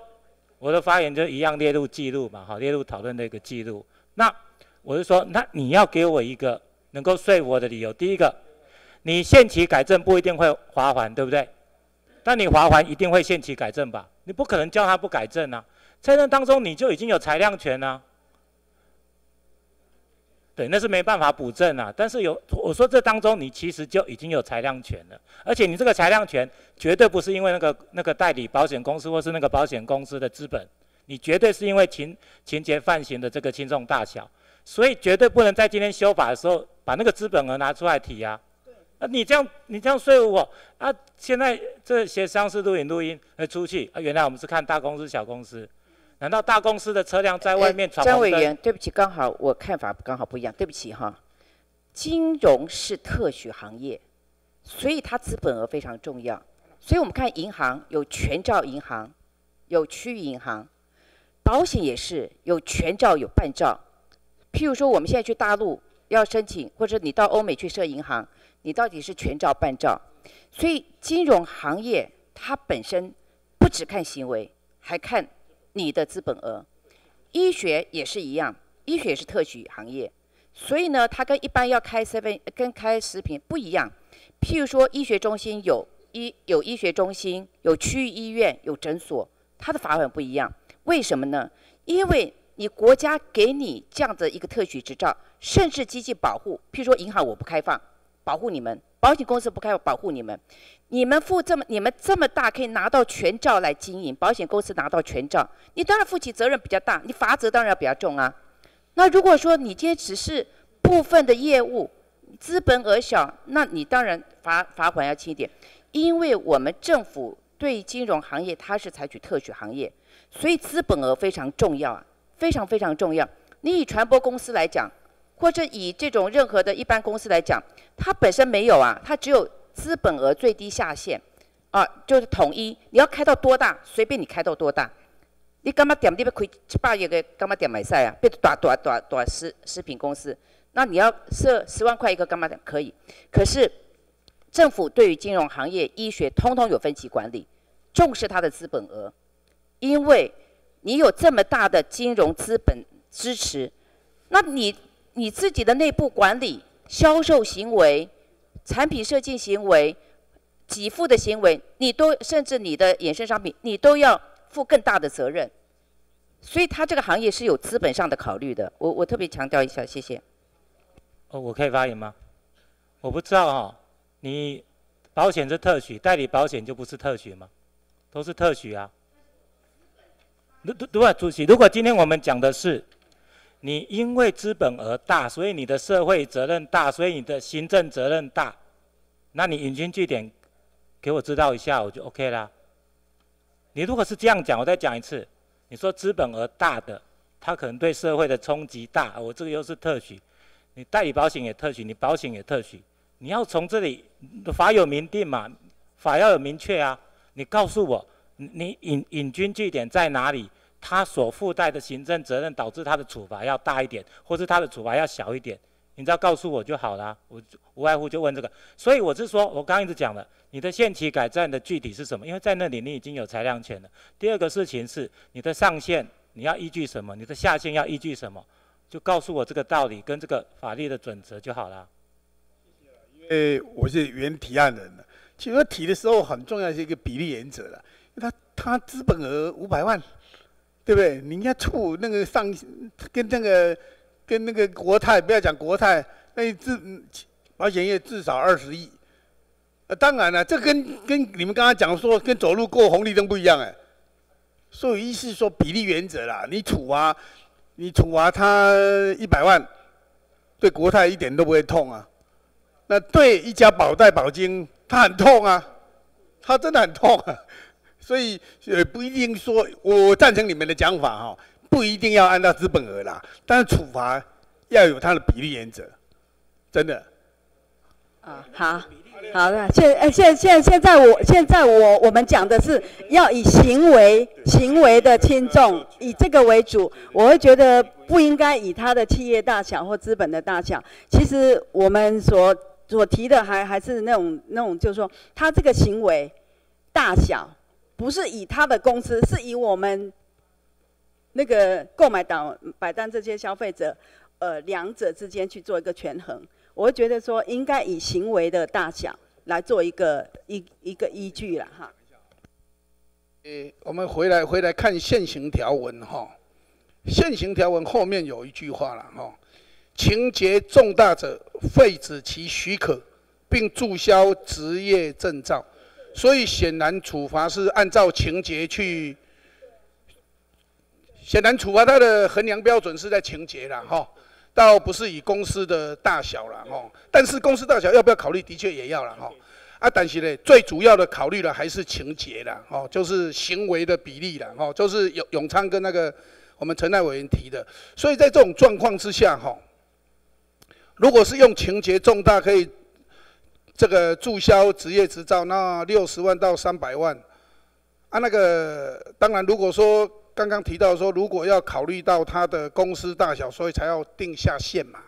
H: 我的发言就一样列入记录嘛，哈，列入讨论的一个记录。那我是说，那你要给我一个能够说服我的理由。第一个，你限期改正不一定会罚还，对不对？但你罚还一定会限期改正吧？你不可能叫他不改正啊，在那当中你就已经有裁量权啊。对，那是没办法补正啊。但是有我说这当中，你其实就已经有裁量权了，而且你这个裁量权绝对不是因为那个那个代理保险公司或是那个保险公司的资本，你绝对是因为情情节犯行的这个轻重大小，所以绝对不能在今天修法的时候把那个资本额拿出来提啊。啊，你这样你这样说服我啊，现在这些商事录影录音呃出去啊，原来我们是看大公司小公司。难道大公司的车辆在外面闯
B: 张委员，对不起，刚好我看法刚好不一样，对不起哈。金融是特许行业，所以它资本额非常重要。所以我们看银行有全照银行，有区域银行，保险也是有全照有半照。譬如说我们现在去大陆要申请，或者你到欧美去设银行，你到底是全照半照？所以金融行业它本身不只看行为，还看。你的资本额，医学也是一样，医学是特许行业，所以呢，它跟一般要开 seven 跟开食品不一样。譬如说，医学中心有医有医学中心，有区域医院，有诊所，它的罚款不一样。为什么呢？因为你国家给你这样的一个特许执照，甚至积极保护。譬如说，银行我不开放，保护你们；保险公司不开，保护你们。你们负这么，你们这么大可以拿到全照来经营，保险公司拿到全照，你当然负起责任比较大，你罚则当然要比较重啊。那如果说你今天只是部分的业务，资本额小，那你当然罚罚款要轻一点，因为我们政府对金融行业它是采取特许行业，所以资本额非常重要啊，非常非常重要。你以传播公司来讲，或者以这种任何的一般公司来讲，它本身没有啊，它只有资本额最低下限，啊，就是统一，你要开到多大，随便你开到多大。你干嘛点你要开一百亿个干嘛点买菜啊？变大大大大食食品公司，那你要设十万块一个干嘛点可以？可是政府对于金融行业、医学通通有分级管理，重视它的资本额，因为你有这么大的金融资本支持，那你你自己的内部管理、销售行为、产品设计行为、给付的行为，你都甚至你的衍生商品，你都要。负更大的责任，所以他这个行业是有资本上的考虑的。我我特别强调一下，谢谢。
H: 哦，我可以发言吗？我不知道哈，你保险是特许，代理保险就不是特许吗？都是特许啊。如如果主席，如果今天我们讲的是，你因为资本额大，所以你的社会责任大，所以你的行政责任大，那你引经据典给我知道一下，我就 OK 啦。你如果是这样讲，我再讲一次。你说资本额大的，它可能对社会的冲击大。我这个又是特许，你代理保险也特许，你保险也特许。你要从这里法有明定嘛，法要有明确啊。你告诉我，你引引军据点在哪里？他所附带的行政责任导致他的处罚要大一点，或是他的处罚要小一点。你只要告诉我就好了，我无外乎就问这个。所以我是说，我刚一直讲的，你的限期改正的具体是什么？因为在那里你已经有裁量权了。第二个事情是你的上限你要依据什么？你的下限要依据什么？就告诉我这个道理跟这个法律的准则就好了。
I: 因为我是原提案人的，其实提的时候很重要是一个比例原则了。他他资本额五百万，对不对？你应该处那个上跟那个。跟那个国泰，不要讲国泰，那至保险业至少二十亿。呃，当然了，这跟跟你们刚刚讲说，跟走路过红绿灯不一样哎。所以意思说比例原则啦，你处罚，你处罚他一百万，对国泰一点都不会痛啊。那对一家保代保金，他很痛啊，他真的很痛啊。所以呃，不一定说，我赞成你们的讲法哈。不一定要按照资本额啦，但是处罚要有它的比例原则，真的。
F: 啊，好，好的，现哎现现现在我现在我我们讲的是要以行为行为的轻重以这个为主，我会觉得不应该以他的企业大小或资本的大小。其实我们所所提的还还是那种那种，就是说他这个行为大小不是以他的公司，是以我们。那个购买党摆单这些消费者，呃，两者之间去做一个权衡，我觉得说应该以行为的大小来做一个一一个依据了哈。
C: 诶，我们回来回来看现行条文哈，现行条文后面有一句话了哈，情节重大者废止其许可，并注销职业证照，所以显然处罚是按照情节去。显然，处罚他的衡量标准是在情节了哈，倒不是以公司的大小了哈。但是公司大小要不要考虑，的确也要了哈。啊，但是呢，最主要的考虑的还是情节了哦，就是行为的比例了哦，就是永永昌跟那个我们陈代委员提的。所以在这种状况之下哈，如果是用情节重大可以这个注销职业执照，那六十万到三百万啊，那个当然如果说。刚刚提到说，如果要考虑到他的公司大小，所以才要定下限嘛，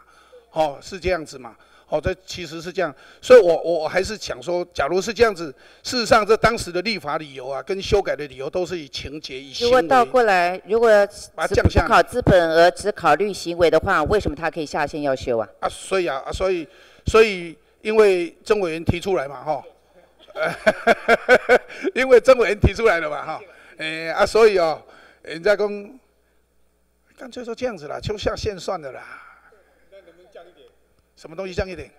C: 哦，是这样子嘛，哦，这其实是这样，所以我我还是想说，假如是这样子，事实上这当时的立法理由啊，跟修改的理由都是以情节以行
B: 为。如果倒过来，如果只不考资本额，只考虑行为的话，为什么他可以下限要修啊？
C: 啊，所以啊，啊，所以，所以因为曾委员提出来嘛，哈，因为曾委员提出来了嘛，哈，诶啊，所以哦。人家讲，干脆说这样子啦，就下线算的啦。什么东西降一点？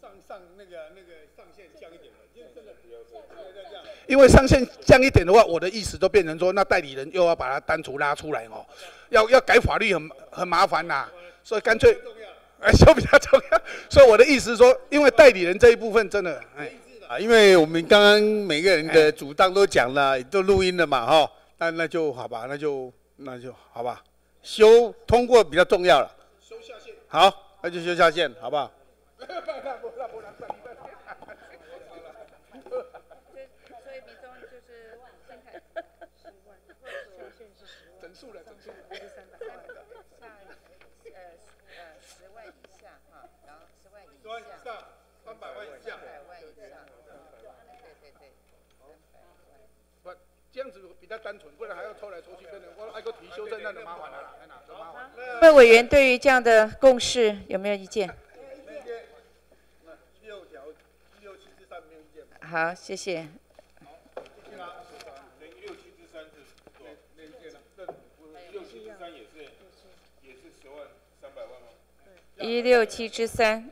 C: 上上那个那个上限降一点因为真的不要因为上限降一点的话，我的意思都变成说，那代理人又要把它单独拉出来哦，要要改法律很很麻烦呐，所以干脆哎，修比较重要。所以我的意思是说，因为代理人这一部分真的，哎，
I: 啊，因为我们刚刚每个人的主张都讲了，都录音了嘛，哈，那那就好吧，那就那就好吧，修通过比较重要了。修下线。好，那就修下线，好不好？
C: 单纯，不然还要抽来抽去，跟人我挨个提修正，那就麻烦了，哎哪麻烦？
B: 各位委员对于这样的共识有没有意见？好，谢谢。一六七之三。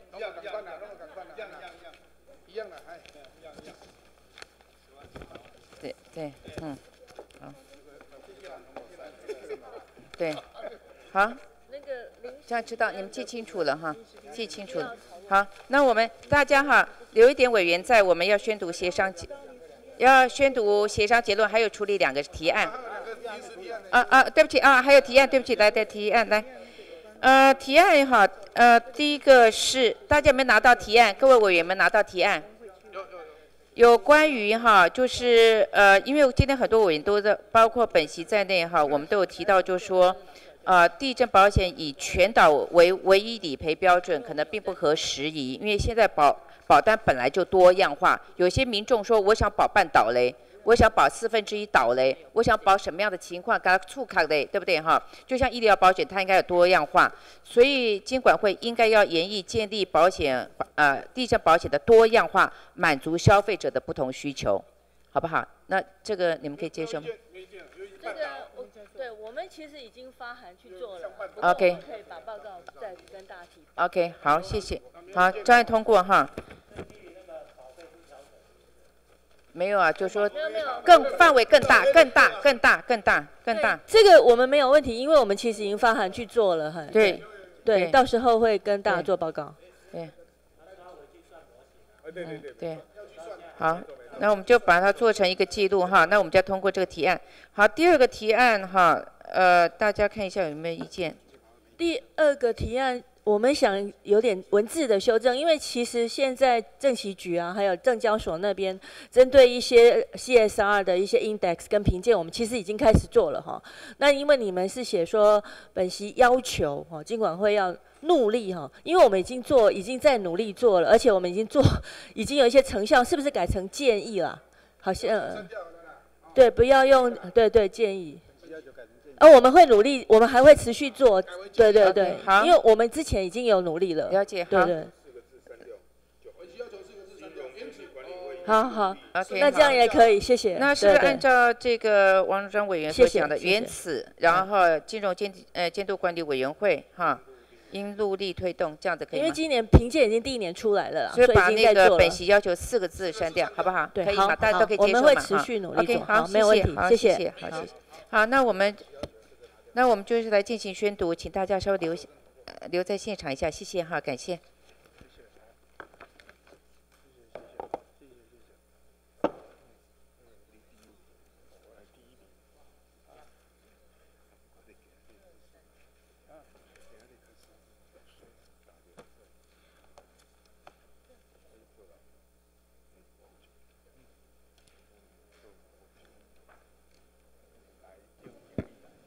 B: 对对，嗯，好，对，好，这样知道你们记清楚了哈，记清楚了。好，那我们大家哈留一点委员在，我们要宣读协商结，要宣读协商结论，还有处理两个提案。啊啊，对不起啊，还有提案，对不起，来的提案来，呃，提案哈，呃，第一个是大家没拿到提案，各位委员们拿到提案。有关于哈，就是呃，因为今天很多委员都在，包括本席在内哈，我们都有提到，就是说，呃，地震保险以全岛为唯一理赔标准，可能并不合时宜，因为现在保保单本来就多样化，有些民众说，我想保半岛嘞。我想保四分之一倒嘞，我想保什么样的情况，给他触卡嘞，对不对哈？就像医疗保险，它应该有多样化，所以监管会应该要严议建立保险呃地震保险的多样化，满足消费者的不同需求，好不好？那这个你们可以接受吗？
K: 这个我对我们其实已经发函去做了
B: ，OK，
K: 可以把报告再跟大家提。
B: OK，好，谢谢，好，专业通过哈。没有啊，就说更范围更大、更大、更大、更大、更大。
K: 这个我们没有问题，因为我们其实已经发函去做了，哈。
B: 对，
K: 对，到时候会跟大家做报告。
B: 对。对对对。对。好，那我们就把它做成一个记录哈。那我们就要通过这个提案。好，第二个提案哈，呃，大家看一下有没有意见。
K: 第二个提案。我们想有点文字的修正，因为其实现在政企局啊，还有证交所那边，针对一些 CSR 的一些 index 跟评鉴，我们其实已经开始做了哈。那因为你们是写说本席要求哈，尽管会要努力哈，因为我们已经做，已经在努力做了，而且我们已经做，已经有一些成效，是不是改成建议了？好像，对，不要用，对对，建议。哦，我们会努力，我们还会持续做，对对对，好，因为我们之前已经有努力了，
B: 了解，对
K: 对。好好，OK，那这样也可以，谢谢。
B: 那是按照这个王庄委员所讲的原始，然后金融监呃监督管理委员会哈，应努力推动，这样子可以
K: 因为今年评鉴已经第一年出来了，
B: 所以把那个本席要求四个字删掉，好不好？
K: 对，
B: 好，大家都可以接受
K: 嘛，我们会持续努力
B: OK，好，
K: 没有问题，
B: 谢
K: 谢，
B: 好，谢谢。好，那我们。那我们就是来进行宣读，请大家稍微留，留在现场一下，谢谢哈，感谢。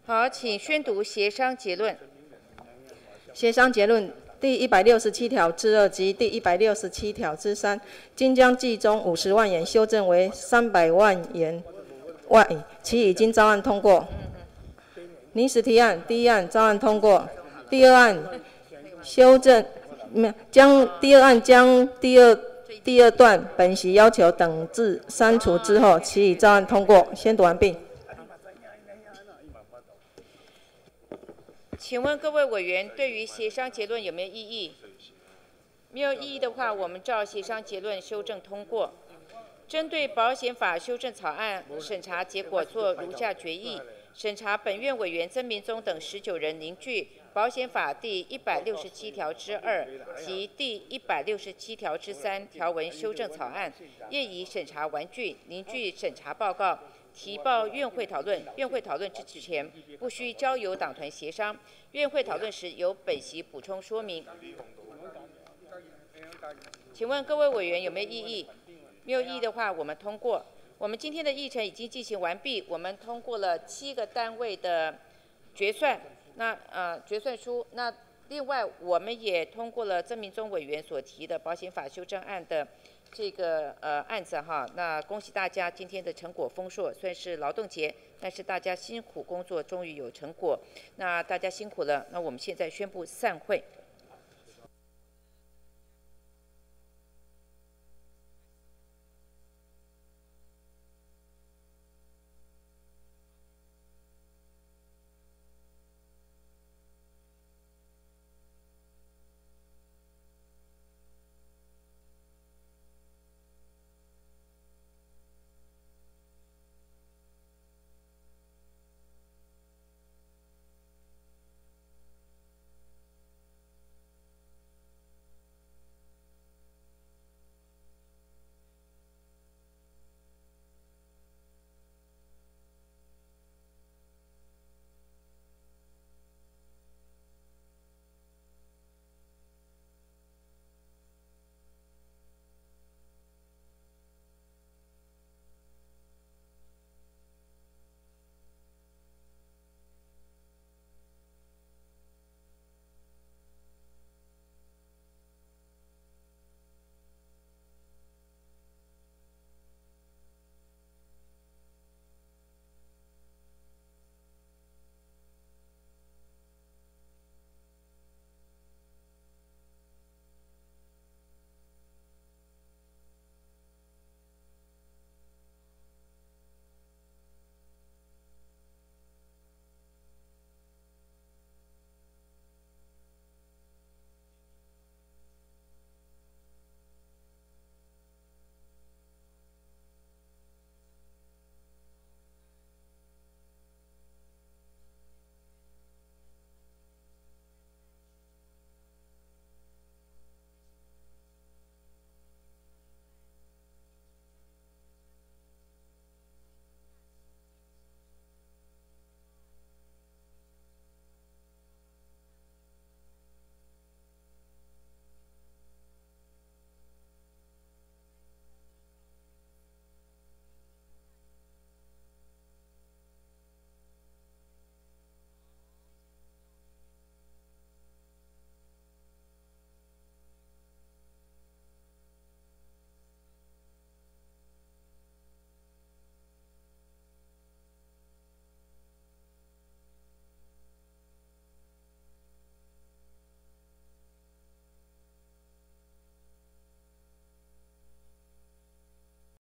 B: 好，请宣读协商结论。
L: 协商结论第一百六十七条之二及第一百六十七条之三，今将计中五十万元修正为三百万元外，其已经照案通过。临时提案第一案照案通过，第二案修正没将第二案将第二第二段本席要求等字删除之后，其已照案通过。宣读完毕。
B: 请问各位委员对于协商结论有没有异议？没有异议的话，我们照协商结论修正通过。针对保险法修正草案审查结果做如下决议：审查本院委员曾明宗等十九人凝聚保险法第一百六十七条之二及第一百六十七条之三条文修正草案，业已审查完竣，凝聚审查报告，提报院会讨论。院会讨论之前，不需交由党团协商。院会讨论时，由本席补充说明。请问各位委员有没有异议？没有异议的话，我们通过。我们今天的议程已经进行完毕，我们通过了七个单位的决算，那呃决算书。那另外我们也通过了曾明忠委员所提的保险法修正案的这个呃案子哈。那恭喜大家今天的成果丰硕，算是劳动节，但是大家辛苦工作终于有成果，那大家辛苦了。那我们现在宣布散会。